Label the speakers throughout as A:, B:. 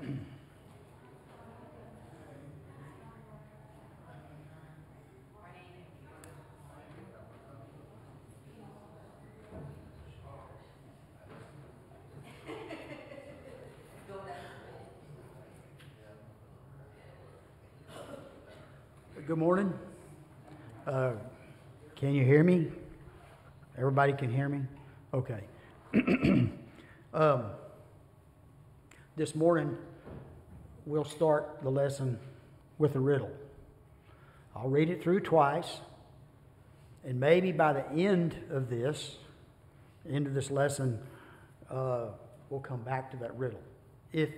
A: Good morning. Uh, can you hear me? Everybody can hear me? Okay. um, this morning, we'll start the lesson with a riddle. I'll read it through twice, and maybe by the end of this, end of this lesson, uh, we'll come back to that riddle if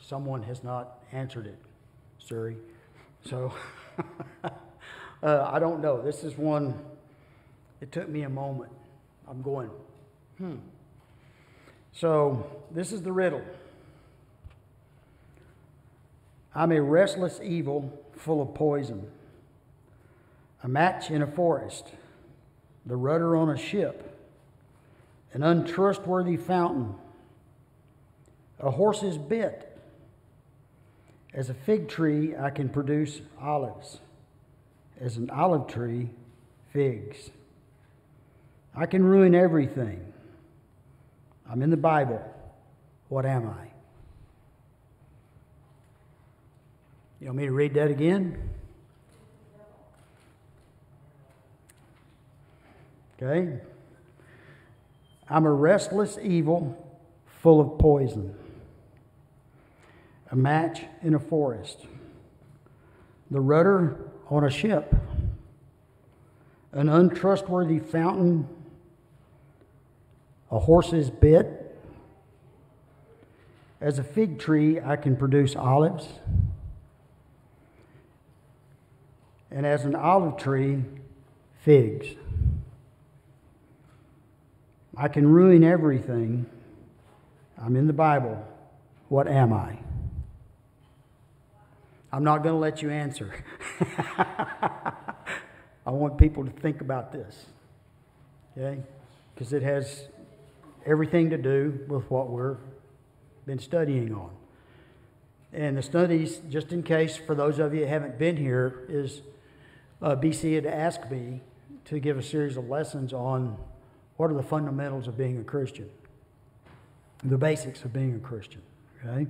A: someone has not answered it, Surrey. So uh, I don't know. This is one, it took me a moment. I'm going, hmm. So this is the riddle. I'm a restless evil full of poison, a match in a forest, the rudder on a ship, an untrustworthy fountain, a horse's bit. As a fig tree, I can produce olives. As an olive tree, figs. I can ruin everything. I'm in the Bible. What am I? You want me to read that again? Okay. I'm a restless evil full of poison, a match in a forest, the rudder on a ship, an untrustworthy fountain, a horse's bit. As a fig tree, I can produce olives. And as an olive tree, figs. I can ruin everything. I'm in the Bible. What am I? I'm not going to let you answer. I want people to think about this. Okay? Because it has everything to do with what we've been studying on. And the studies, just in case for those of you who haven't been here, is uh, BC had asked me to give a series of lessons on what are the fundamentals of being a Christian, the basics of being a Christian. Okay,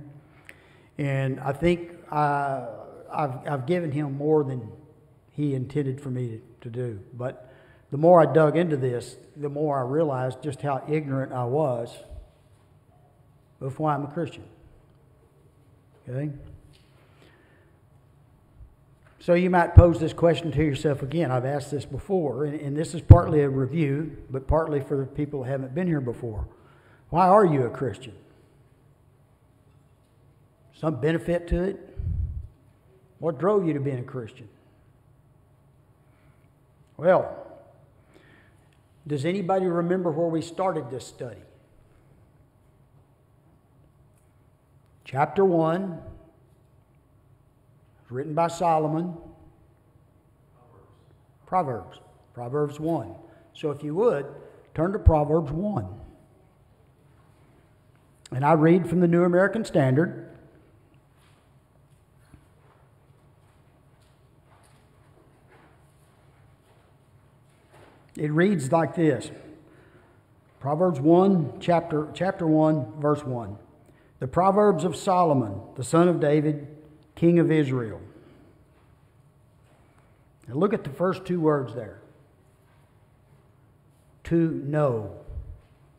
A: and I think I, I've I've given him more than he intended for me to, to do. But the more I dug into this, the more I realized just how ignorant I was of why I'm a Christian. Okay. So you might pose this question to yourself again. I've asked this before, and, and, this is partly a review, but partly for the people who haven't been here before. Why are you a Christian? Some benefit to it? What drove you to being a Christian? Well, does anybody remember where we started this study? Chapter 1 written by Solomon. Proverbs. Proverbs 1. So if you would, turn to Proverbs 1. And I read from the New American Standard. It reads like this Proverbs 1, chapter, chapter 1, verse 1. The Proverbs of Solomon, the son of David, king of Israel. Now look at the first two words there. To know.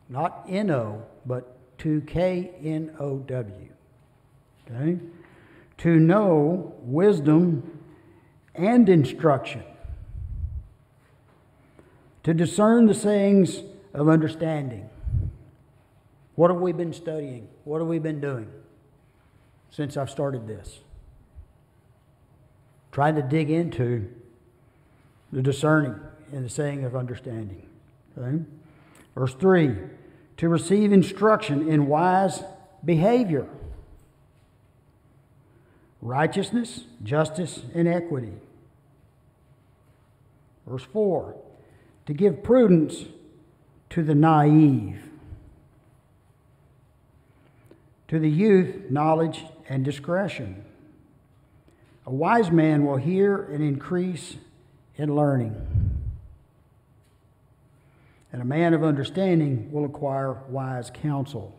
A: Not N O, but to K N O W. Okay? To know wisdom and instruction. To discern the sayings of understanding. What have we been studying? What have we been doing since I've started this? Trying to dig into the discerning and the saying of understanding. Okay? Verse 3 to receive instruction in wise behavior, righteousness, justice, and equity. Verse 4 to give prudence to the naive, to the youth, knowledge and discretion. A wise man will hear and increase in learning. And a man of understanding will acquire wise counsel.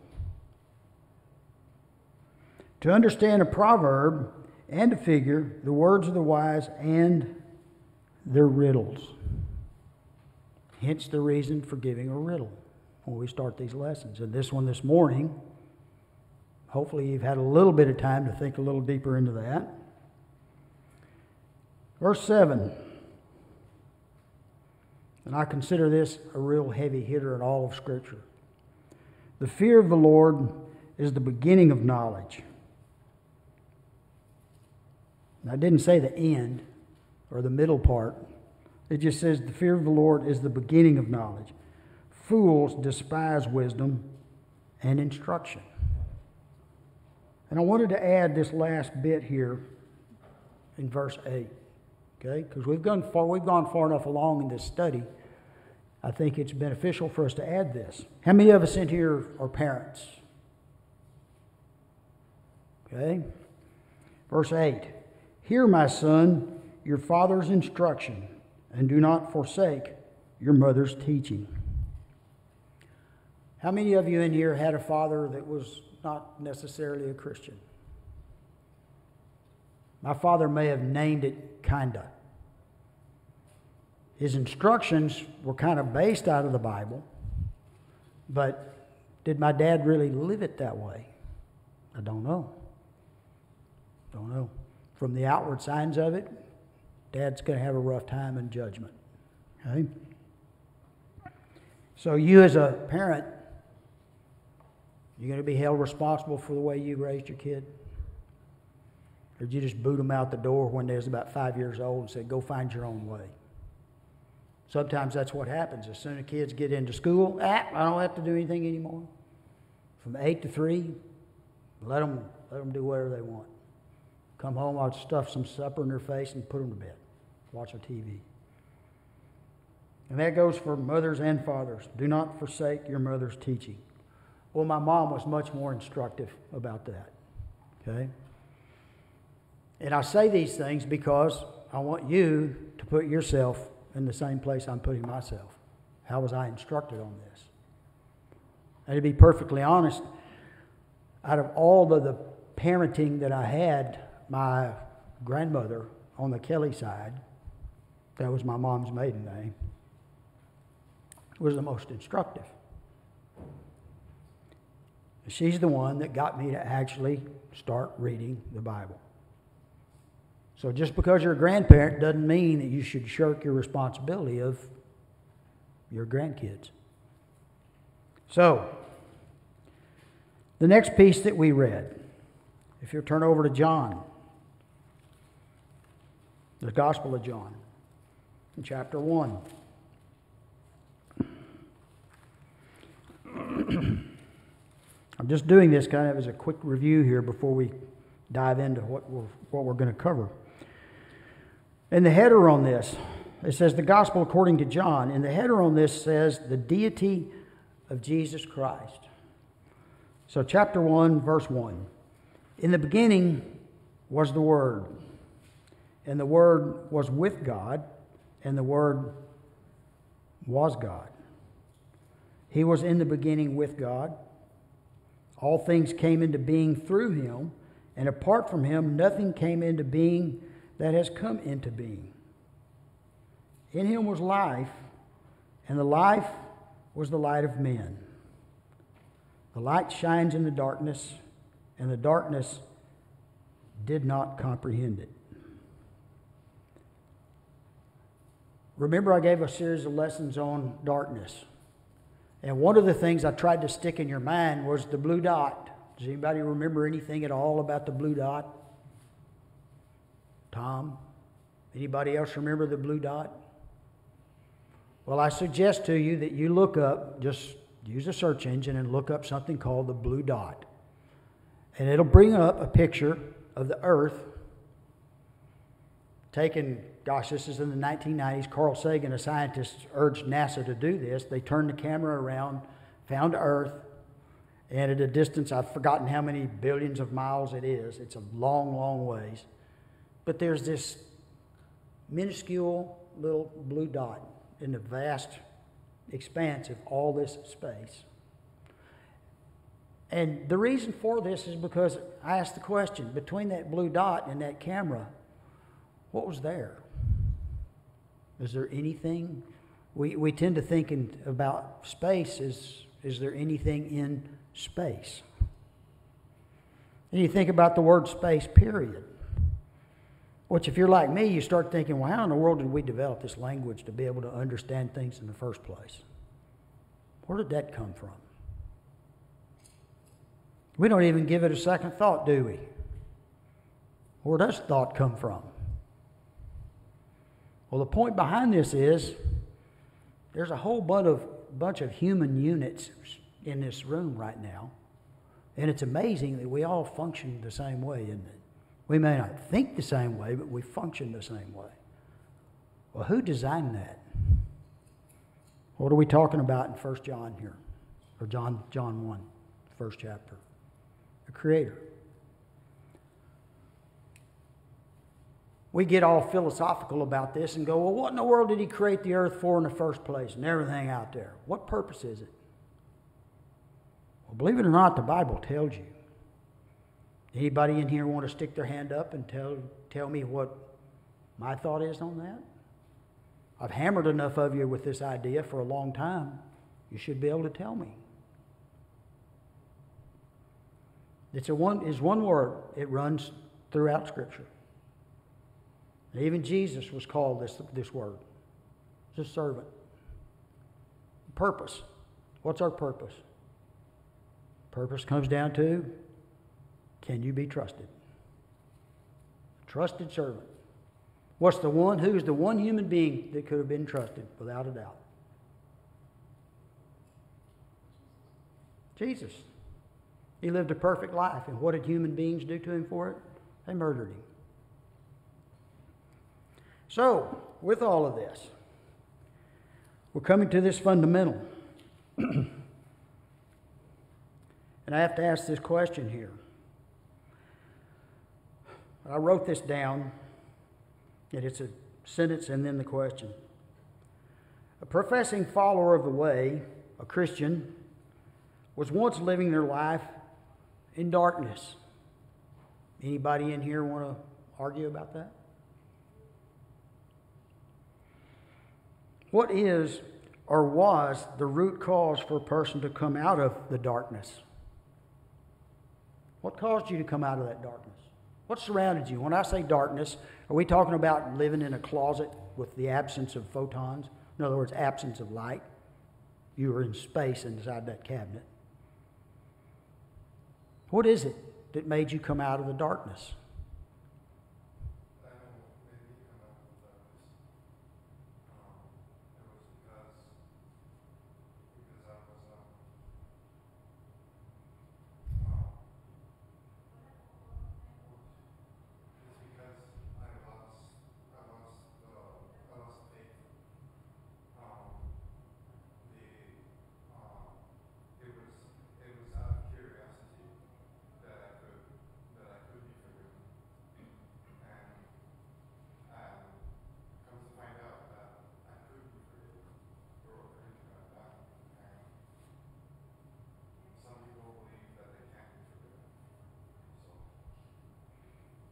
A: To understand a proverb and a figure, the words of the wise and they're riddles. Hence the reason for giving a riddle when we start these lessons. And this one this morning, hopefully you've had a little bit of time to think a little deeper into that. Verse 7. And I consider this a real heavy hitter in all of Scripture. The fear of the Lord is the beginning of knowledge. I didn't say the end or the middle part. It just says the fear of the Lord is the beginning of knowledge. Fools despise wisdom and instruction. And I wanted to add this last bit here in verse 8. Okay? Because we've gone far we've gone far enough along in this study. I think it's beneficial for us to add this. How many of us in here are parents? Okay? Verse 8 Hear, my son, your father's instruction, and do not forsake your mother's teaching. How many of you in here had a father that was not necessarily a Christian? My father may have named it kinda. His instructions were kind of based out of the Bible, but did my dad really live it that way? I don't know. Don't know. From the outward signs of it, dad's going to have a rough time in judgment. Okay? So, you as a parent, you're going to be held responsible for the way you raised your kid? Or did you just boot them out the door when they was about five years old and say, go find your own way? Sometimes that's what happens. As soon as kids get into school, ah, I don't have to do anything anymore. From 8 to 3, let them, let them do whatever they want. Come home, I'll stuff some supper in their face and put them to bed. Watch a TV. And that goes for mothers and fathers. Do not forsake your mother's teaching. Well, my mom was much more instructive about that. Okay? And I say these things because I want you to put yourself in the same place I'm putting myself. How was I instructed on this? And to be perfectly honest, out of all of the parenting that I had, my grandmother on the Kelly side, that was my mom's maiden name, was the most instructive. She's the one that got me to actually start reading the Bible. So just because you're a grandparent doesn't mean that you should shirk your responsibility of your grandkids. So, the next piece that we read, if you'll turn over to John, the Gospel of John, in chapter 1. I'm just doing this kind of as a quick review here before we dive into what we're, what we're going to cover. In the header on this, it says the gospel according to John. And the header on this says the deity of Jesus Christ. So, chapter 1, verse 1. In the beginning was the Word, and the Word was with God, and the Word was God. He was in the beginning with God. All things came into being through him, and apart from him, nothing came into being that has come into being. In him was life, and the life was the light of men. The light shines in the darkness, and the darkness did not comprehend it. Remember, I gave a series of lessons on darkness. And one of the things I tried to stick in your mind was the blue dot. Does anybody remember anything at all about the blue dot? Tom? Anybody else remember the blue dot? Well, I suggest to you that you look up, just use a search engine and look up something called the blue dot. And it'll bring up a picture of the Earth taken, gosh, this is in the 1990s. Carl Sagan, a scientist, urged NASA to do this. They turned the camera around, found Earth, and at a distance, I've forgotten how many billions of miles it is. It's a long, long ways. But there's this minuscule little blue dot in the vast expanse of all this space. And the reason for this is because I asked the question between that blue dot and that camera, what was there? Is there anything? We, we tend to think in, about space as is there anything in space? And you think about the word space, period. Which, if you're like me, you start thinking, well, how in the world did we develop this language to be able to understand things in the first place? Where did that come from? We don't even give it a second thought, do we? Where does thought come from? Well, the point behind this is there's a whole bunch of, bunch of human units in this room right now. And it's amazing that we all function the same way, isn't it? We may not think the same way, but we function the same way. Well, who designed that? What are we talking about in 1 John here? Or John, John 1, first chapter? The Creator. We get all philosophical about this and go, well, what in the world did he create the earth for in the first place and everything out there? What purpose is it? Well, believe it or not, the Bible tells you. Anybody in here want to stick their hand up and tell, tell me what my thought is on that? I've hammered enough of you with this idea for a long time. You should be able to tell me. It's a one is one word. It runs throughout Scripture. And even Jesus was called this, this word. It's a servant. Purpose. What's our purpose? Purpose comes down to can you be trusted? Trusted servant. What's the one? Who's the one human being that could have been trusted without a doubt? Jesus. He lived a perfect life. And what did human beings do to him for it? They murdered him. So, with all of this, we're coming to this fundamental. and I have to ask this question here. I wrote this down, and it's a sentence and then the question. A professing follower of the way, a Christian, was once living their life in darkness. Anybody in here want to argue about that? What is or was the root cause for a person to come out of the darkness? What caused you to come out of that darkness? What surrounded you? When I say darkness, are we talking about living in a closet with the absence of photons? In other words, absence of light? You were in space inside that cabinet. What is it that made you come out of the darkness?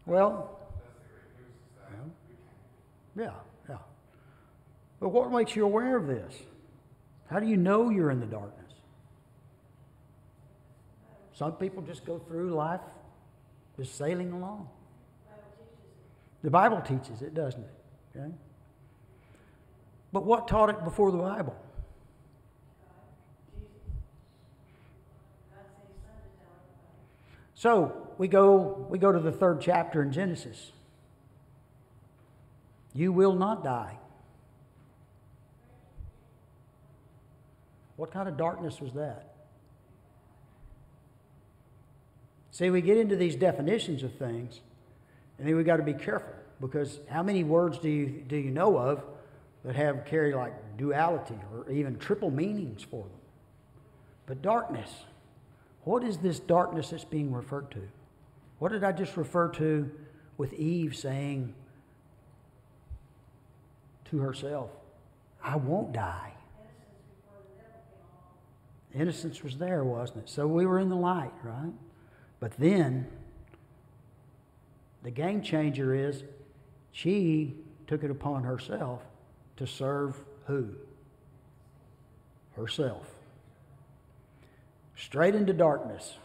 A: Well, yeah, yeah. But what makes you aware of this? How do you know you're in the darkness? Some people just go through life just sailing along. The Bible teaches it, doesn't it? Okay? But what taught it before the Bible? So we go, we go to the third chapter in Genesis. You will not die. What kind of darkness was that? See, we get into these definitions of things, and then we got to be careful because how many words do you, do you know of that have carry like duality or even triple meanings for them? But darkness, what is this darkness that's being referred to? What did I just refer to with Eve saying to herself, I won't die? Innocence was there, wasn't it? So we were in the light, right? But then the game changer is she took it upon herself to serve who? Herself. Straight into darkness.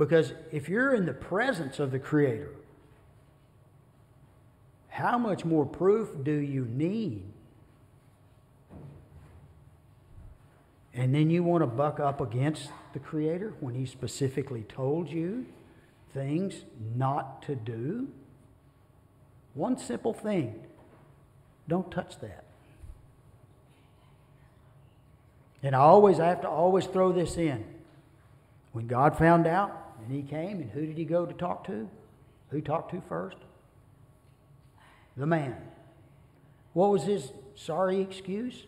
A: Because if you're in the presence of the Creator, how much more proof do you need? And then you want to buck up against the Creator when He specifically told you things not to do? One simple thing don't touch that. And I always I have to always throw this in. When God found out and he came, and who did he go to talk to? Who talked to first? The man. What was his sorry excuse?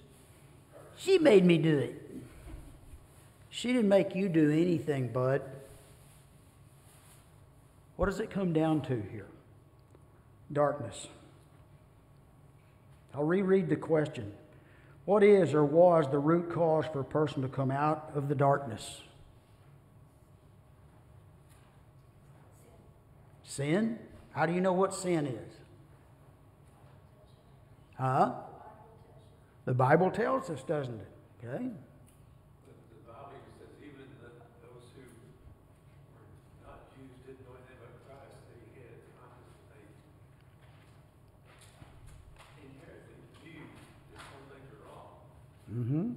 A: She made me do it. She didn't make you do anything, bud. What does it come down to here? Darkness. I'll reread the question. What is or was the root cause for a person to come out of the darkness? Sin? How do you know what sin is? Huh? The Bible tells us, doesn't it? Okay? Mm-hmm.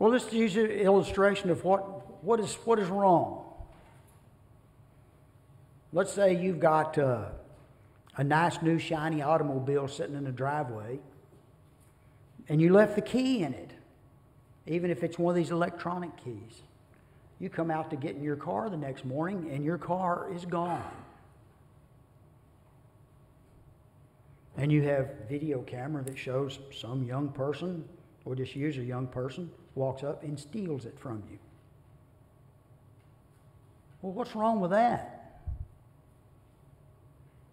A: Well, let's use an illustration of what, what, is, what is wrong. Let's say you've got uh, a nice new shiny automobile sitting in the driveway and you left the key in it, even if it's one of these electronic keys. You come out to get in your car the next morning and your car is gone. And you have video camera that shows some young person, or just use a young person, walks up and steals it from you. Well, what's wrong with that?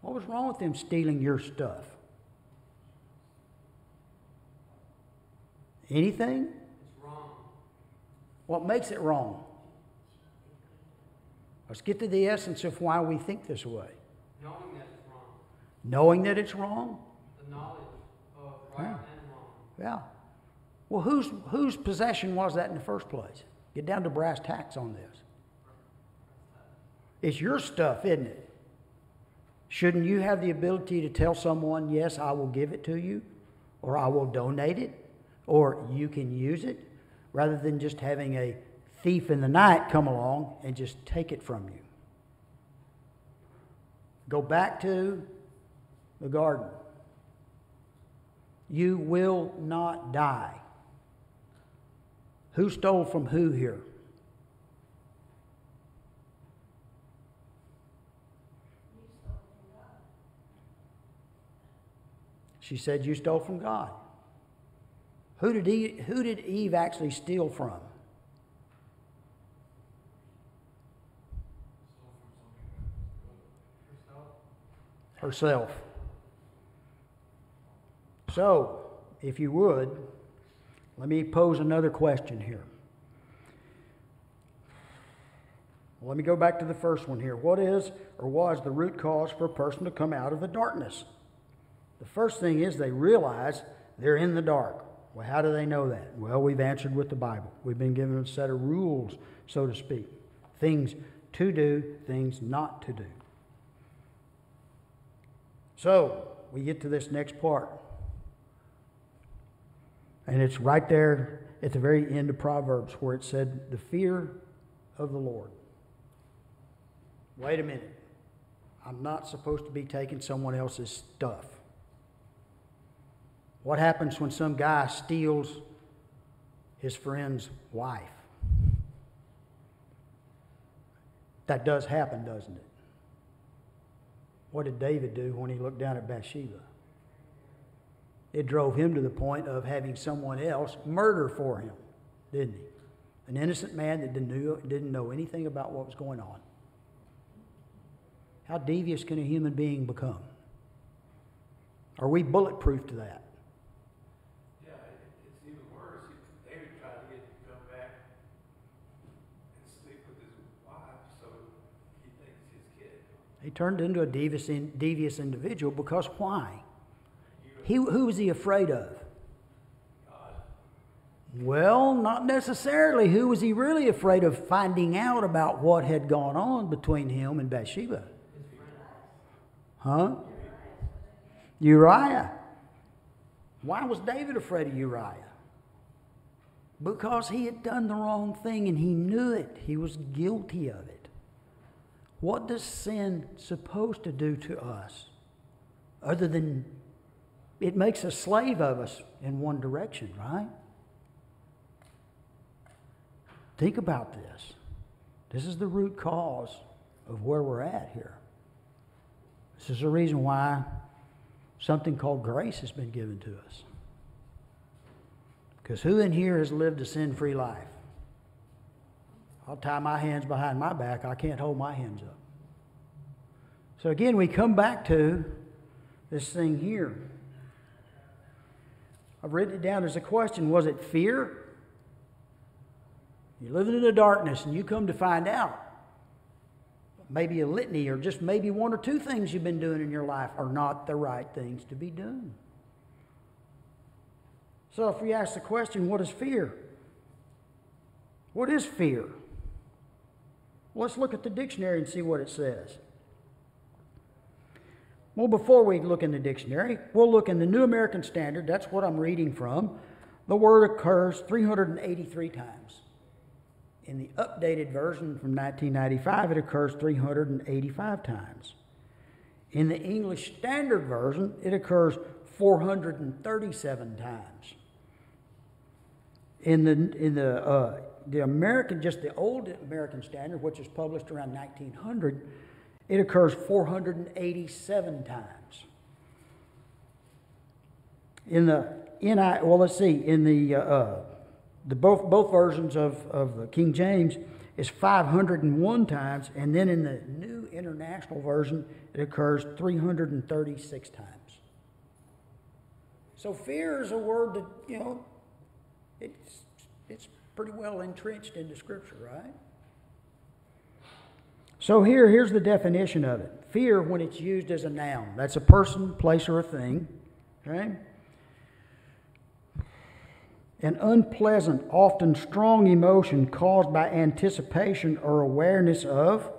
A: What was wrong with them stealing your stuff? Anything?
B: It's wrong.
A: What makes it wrong? Let's get to the essence of why we think this way.
B: Knowing that it's wrong.
A: Knowing that it's wrong?
B: The knowledge of right
A: Yeah.
B: and wrong.
A: Yeah. Well, whose, whose possession was that in the first place? Get down to brass tacks on this. It's your stuff, isn't it? Shouldn't you have the ability to tell someone, yes, I will give it to you, or I will donate it, or you can use it, rather than just having a thief in the night come along and just take it from you? Go back to the garden. You will not die. Who stole from who here? She said, You stole from God. Who did, Eve, who did Eve actually steal from? Herself. So, if you would, let me pose another question here. Let me go back to the first one here. What is or was the root cause for a person to come out of the darkness? The first thing is they realize they're in the dark. Well, how do they know that? Well, we've answered with the Bible. We've been given a set of rules, so to speak things to do, things not to do. So, we get to this next part. And it's right there at the very end of Proverbs where it said, the fear of the Lord. Wait a minute. I'm not supposed to be taking someone else's stuff. What happens when some guy steals his friend's wife? That does happen, doesn't it? What did David do when he looked down at Bathsheba? It drove him to the point of having someone else murder for him, didn't he? An innocent man that didn't know, anything about what was going on. How devious can a human being become? Are we bulletproof to that?
B: Yeah, it, it's even worse. He- David tried to get him to come back and sleep with his wife, so he thinks his kid.
A: He turned into a devious, devious individual because why? He, who was he afraid of? Well, not necessarily. Who was he really afraid of finding out about what had gone on between him and Bathsheba? Huh? Uriah. Why was David afraid of Uriah? Because he had done the wrong thing and he knew it. He was guilty of it. What does sin supposed to do to us? Other than it makes a slave of us in one direction, right? Think about this. This is the root cause of where we're at here. This is the reason why something called grace has been given to us. Because who in here has lived a sin free life? I'll tie my hands behind my back. I can't hold my hands up. So again, we come back to this thing here. I've written it down as a question Was it fear? You're living in the darkness and you come to find out. Maybe a litany or just maybe one or two things you've been doing in your life are not the right things to be doing. So if we ask the question, what is fear? What is fear? Let's look at the dictionary and see what it says. Well, before we look in the dictionary, we'll look in the New American Standard. That's what I'm reading from. The word occurs 383 times. In the updated version from 1995, it occurs 385 times. In the English Standard Version, it occurs 437 times. In the, in the, uh, the American, just the old American Standard, which was published around 1900, it occurs 487 times. In the NI, well, let's see, in the, uh, uh, the both, both versions of, of the King James is 501 times, and then in the New International Version, it occurs 336 times. So fear is a word that, you know, it's, it's pretty well entrenched into Scripture, right? So here, here's the definition of it. Fear, when it's used as a noun, that's a person, place, or a thing. Okay? An unpleasant, often strong emotion caused by anticipation or awareness of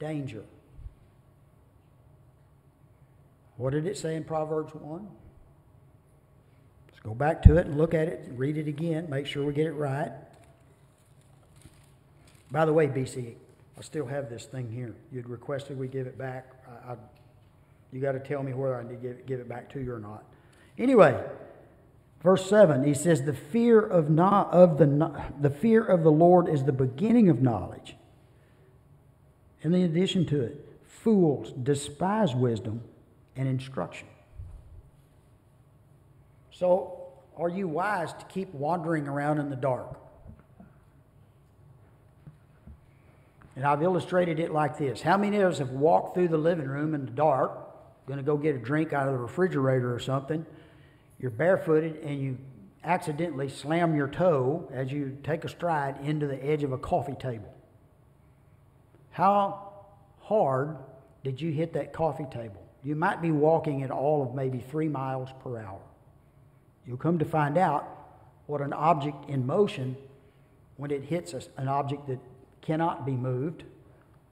A: danger. What did it say in Proverbs 1? Let's go back to it and look at it and read it again, make sure we get it right. By the way, BC, I still have this thing here. You'd requested we give it back. I, I, you got to tell me whether I need to give, give it back to you or not. Anyway, verse 7, he says, The fear of, not, of the, the fear of the Lord is the beginning of knowledge. And in addition to it, fools despise wisdom and instruction. So, are you wise to keep wandering around in the dark? And I've illustrated it like this How many of us have walked through the living room in the dark, going to go get a drink out of the refrigerator or something? You're barefooted and you accidentally slam your toe as you take a stride into the edge of a coffee table. How hard did you hit that coffee table? You might be walking at all of maybe three miles per hour. You'll come to find out what an object in motion, when it hits an object that cannot be moved,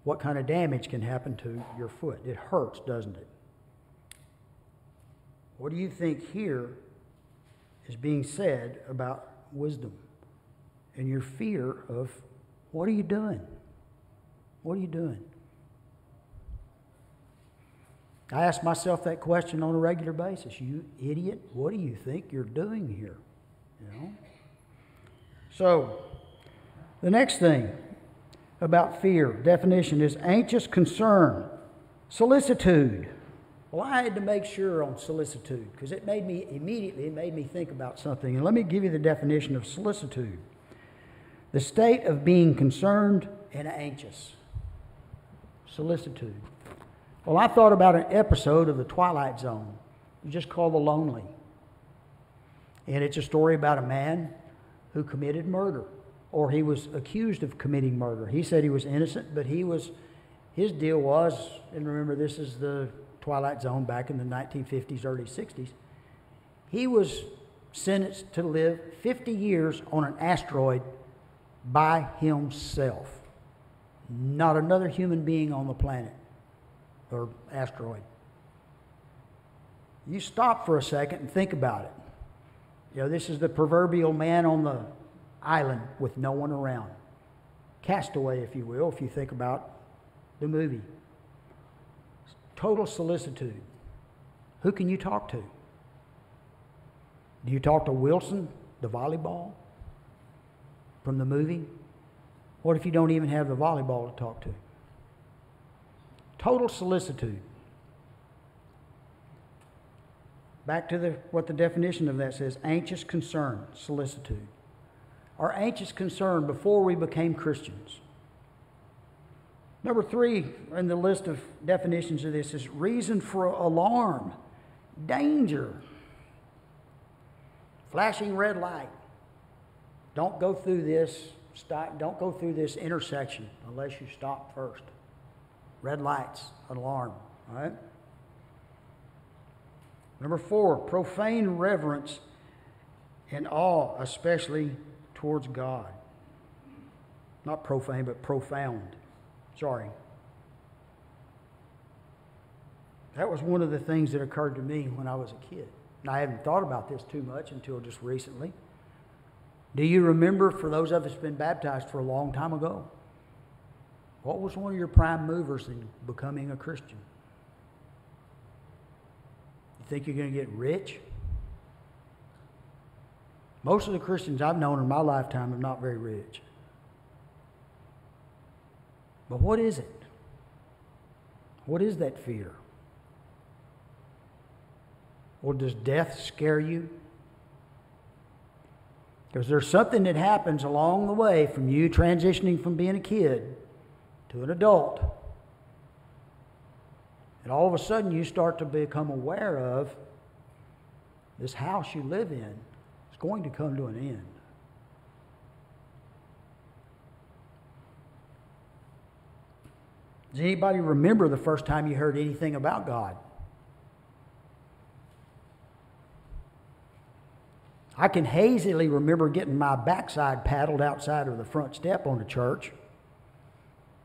A: what kind of damage can happen to your foot? It hurts, doesn't it? What do you think here is being said about wisdom and your fear of what are you doing? What are you doing? I ask myself that question on a regular basis. You idiot, what do you think you're doing here? You know? So, the next thing about fear. Definition is anxious concern, solicitude. Well, I had to make sure on solicitude because it made me immediately it made me think about something. And let me give you the definition of solicitude. The state of being concerned and anxious. Solicitude. Well, I thought about an episode of The Twilight Zone, You just called The Lonely. And it's a story about a man who committed murder or he was accused of committing murder. He said he was innocent, but he was his deal was, and remember this is the Twilight Zone back in the 1950s, early 60s, he was sentenced to live 50 years on an asteroid by himself. Not another human being on the planet or asteroid. You stop for a second and think about it. You know, this is the proverbial man on the island with no one around. Castaway, if you will, if you think about the movie. Total solicitude. Who can you talk to? Do you talk to Wilson, the volleyball from the movie? What if you don't even have the volleyball to talk to? Total solicitude. Back to the, what the definition of that says anxious concern, solicitude. Our anxious concern before we became Christians. Number three in the list of definitions of this is reason for alarm, danger, flashing red light. Don't go through this. Stop, don't go through this intersection unless you stop first. Red lights, alarm. All right. Number four, profane reverence and awe, especially towards God. Not profane, but profound. Sorry. That was one of the things that occurred to me when I was a kid. And I haven't thought about this too much until just recently. Do you remember, for those of us been baptized for a long time ago, what was one of your prime movers in becoming a Christian? You think you're going to get rich? Most of the Christians I've known in my lifetime are not very rich. But what is it? What is that fear? Or does death scare you? Because there's something that happens along the way from you transitioning from being a kid to an adult. And all of a sudden, you start to become aware of this house you live in is going to come to an end. Does anybody remember the first time you heard anything about God? I can hazily remember getting my backside paddled outside of the front step on the church.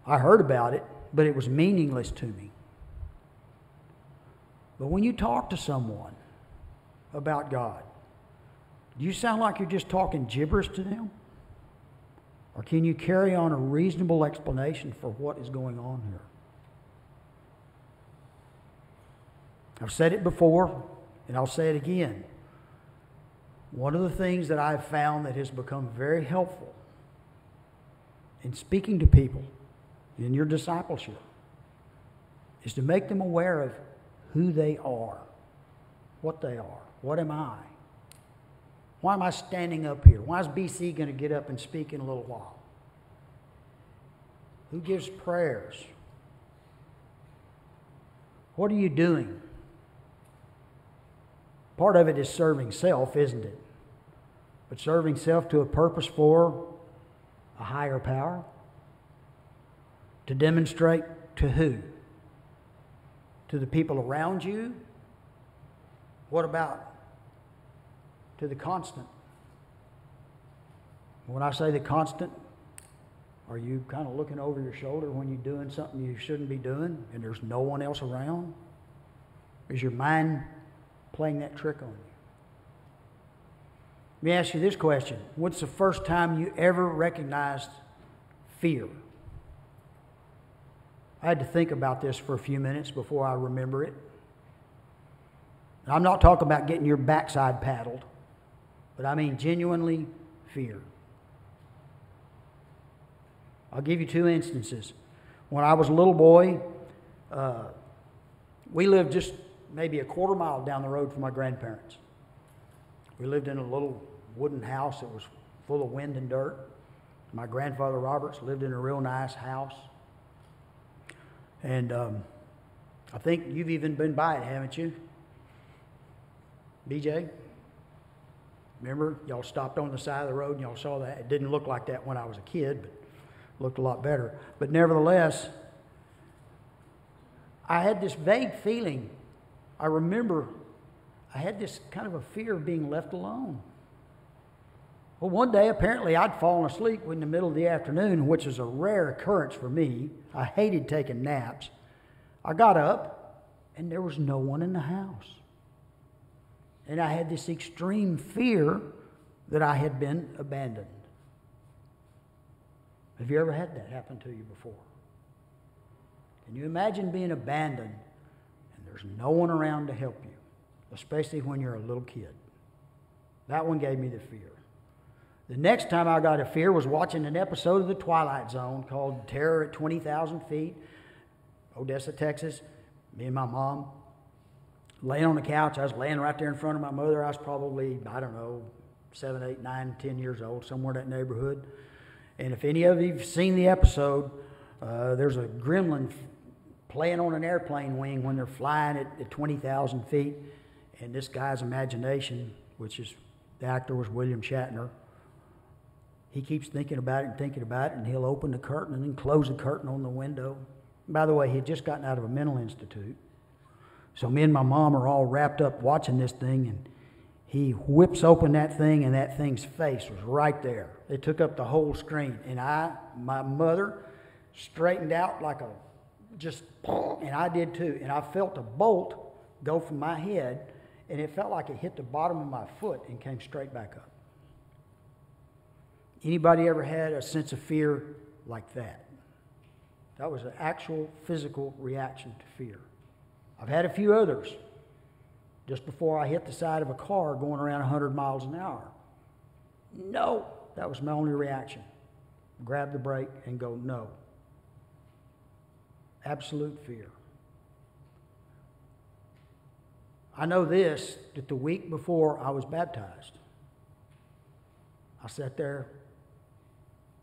A: I heard about it, but it was meaningless to me. But when you talk to someone about God, do you sound like you're just talking gibberish to them? Or can you carry on a reasonable explanation for what is going on here? I've said it before, and I'll say it again. One of the things that I've found that has become very helpful in speaking to people in your discipleship is to make them aware of who they are, what they are. What am I? Why am I standing up here? Why is BC going to get up and speak in a little while? Who gives prayers? What are you doing? Part of it is serving self, isn't it? But serving self to a purpose for a higher power? To demonstrate to who? To the people around you? What about to the constant? When I say the constant, are you kind of looking over your shoulder when you're doing something you shouldn't be doing and there's no one else around? Is your mind playing that trick on you? Let me ask you this question What's the first time you ever recognized fear? I had to think about this for a few minutes before I remember it. I'm not talking about getting your backside paddled, but I mean genuinely fear. I'll give you two instances. When I was a little boy, uh, we lived just maybe a quarter mile down the road from my grandparents. We lived in a little wooden house that was full of wind and dirt. My grandfather Roberts lived in a real nice house. And um, I think you've even been by it, haven't you? BJ? Remember, y'all stopped on the side of the road and y'all saw that. It didn't look like that when I was a kid, but looked a lot better. But nevertheless, I had this vague feeling. I remember I had this kind of a fear of being left alone. Well, one day, apparently, I'd fallen asleep in the middle of the afternoon, which is a rare occurrence for me. I hated taking naps. I got up, and there was no one in the house. And I had this extreme fear that I had been abandoned. Have you ever had that happen to you before? Can you imagine being abandoned and there's no one around to help you, especially when you're a little kid? That one gave me the fear. The next time I got a fear was watching an episode of The Twilight Zone called Terror at 20,000 Feet, Odessa, Texas. Me and my mom laying on the couch. I was laying right there in front of my mother. I was probably, I don't know, seven, eight, nine, ten years old, somewhere in that neighborhood. And if any of you have seen the episode, uh, there's a gremlin playing on an airplane wing when they're flying at, at 20,000 feet. And this guy's imagination, which is the actor was William Shatner, he keeps thinking about it and thinking about it, and he'll open the curtain and then close the curtain on the window. By the way, he had just gotten out of a mental institute. So me and my mom are all wrapped up watching this thing, and he whips open that thing, and that thing's face was right there. It took up the whole screen, and I, my mother, straightened out like a just, and I did too. And I felt a bolt go from my head, and it felt like it hit the bottom of my foot and came straight back up. Anybody ever had a sense of fear like that? That was an actual physical reaction to fear. I've had a few others just before I hit the side of a car going around 100 miles an hour. No, that was my only reaction. Grab the brake and go, no. Absolute fear. I know this that the week before I was baptized, I sat there,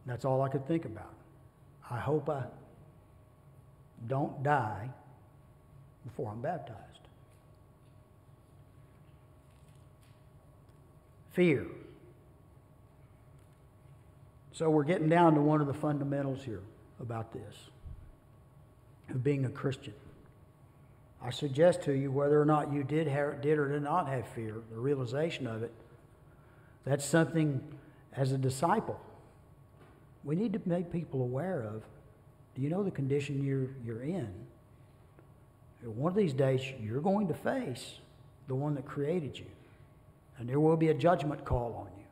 A: that's all I could think about. I hope I don't die before I'm baptized. Fear. So we're getting down to one of the fundamentals here about this of being a Christian. I suggest to you whether or not you did, have, did or did not have fear, the realization of it, that's something as a disciple we need to make people aware of. Do you know the condition you're, you're in? One of these days, you're going to face the one that created you, and there will be a judgment call on you.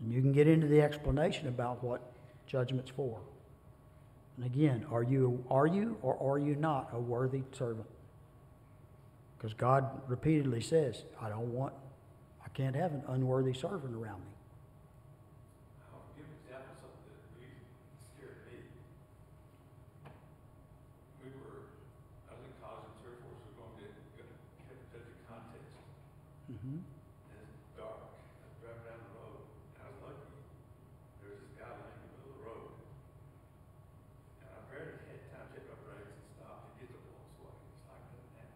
A: And you can get into the explanation about what judgment's for. And again, are you, are you or are you not a worthy servant? Because God repeatedly says, I don't want, I can't have an unworthy servant around me.
B: I'll give an example of something that really scared me. We were, I was in college and Air Force was going to, gonna have a judge contest.
A: Mm-hmm.
B: And it's dark, I was driving down the road, and I was lucky, there was this guy laying in the middle of the road. And I barely had time to hit my brakes and stop, and get the Volkswagen, it's like that now.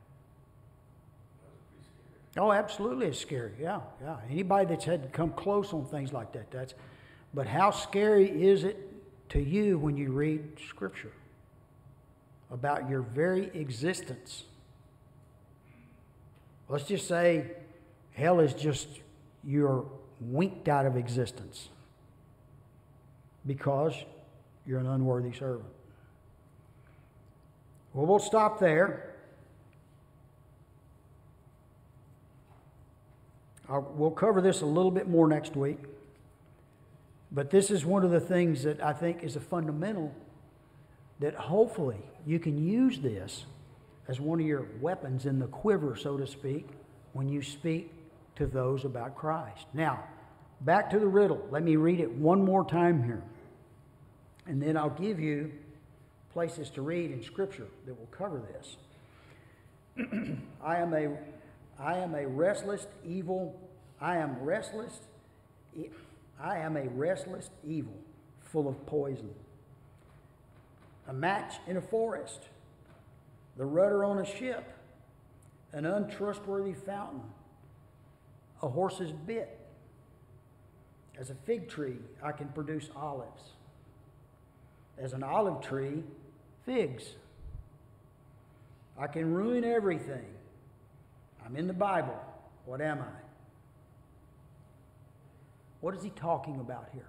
B: That was pretty scary.
A: Oh, absolutely, it's scary. Yeah, yeah. Anybody that's had to come close on things like that, that's. But how scary is it to you when you read Scripture about your very existence? Let's just say hell is just you're winked out of existence because you're an unworthy servant. Well, we'll stop there. I'll, we'll cover this a little bit more next week. But this is one of the things that I think is a fundamental that hopefully you can use this as one of your weapons in the quiver, so to speak, when you speak to those about Christ. Now, back to the riddle. Let me read it one more time here. And then I'll give you places to read in Scripture that will cover this. I am a I am a restless evil. I am restless. I am a restless evil, full of poison. A match in a forest, the rudder on a ship, an untrustworthy fountain, a horse's bit. As a fig tree, I can produce olives. As an olive tree, Figs. I can ruin everything. I'm in the Bible. What am I? What is he talking about here?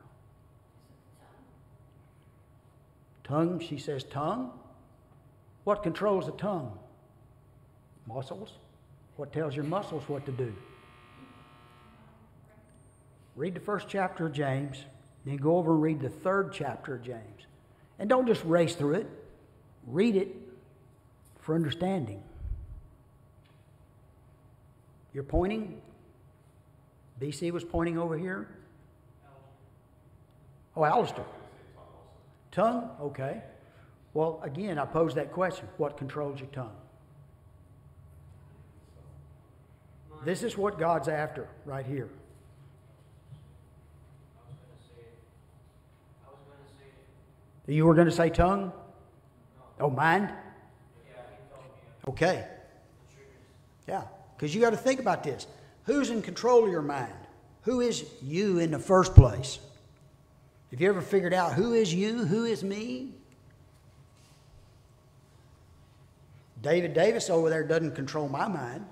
A: Tongue, she says, tongue? What controls the tongue? Muscles? What tells your muscles what to do? Read the first chapter of James, then go over and read the third chapter of James. And don't just race through it, read it for understanding. You're pointing? BC was pointing over here? Oh, Alistair. Tongue? Okay. Well, again, I pose that question what controls your tongue? This is what God's after right here.
C: I was gonna say it. I was gonna say it.
A: You were going to say tongue? Oh, mind?
C: Yeah, he told me
A: Okay. Yeah. Because you got to think about this. Who's in control of your mind? Who is you in the first place? Have you ever figured out who is you? Who is me? David Davis over there doesn't control my mind.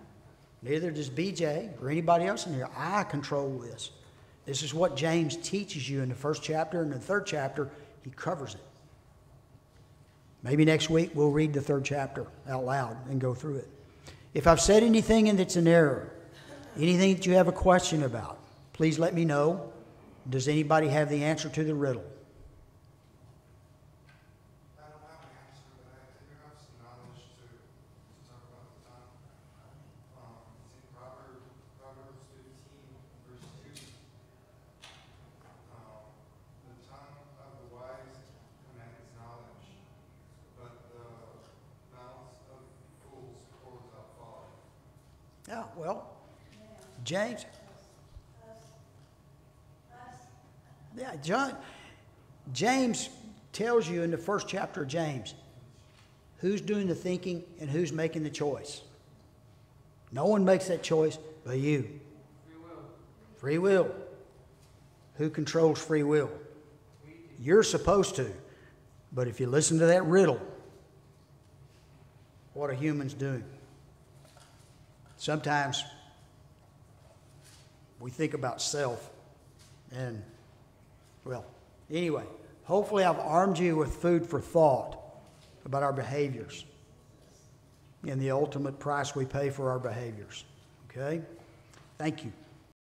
A: Neither does BJ or anybody else in here. I control this. This is what James teaches you in the first chapter. and the third chapter, he covers it. Maybe next week we'll read the third chapter out loud and go through it. If I've said anything and it's an error, anything that you have a question about, please let me know. Does anybody have the answer to the riddle?
D: I don't have an answer, but I do have some knowledge to, to talk about the tongue. Um, it's in Proverbs, Proverbs fifteen, verse two. Um, the tongue of the wise commands knowledge, but the mouth of fools pours out folly.
A: Yeah, well, James. Yeah, John. James tells you in the first chapter of James who's doing the thinking and who's making the choice. No one makes that choice but you.
C: Free will.
A: Free will. Who controls free will? You're supposed to. But if you listen to that riddle, what are humans doing? Sometimes we think about self and, well, anyway, hopefully I've armed you with food for thought about our behaviors and the ultimate price we pay for our behaviors. Okay? Thank you.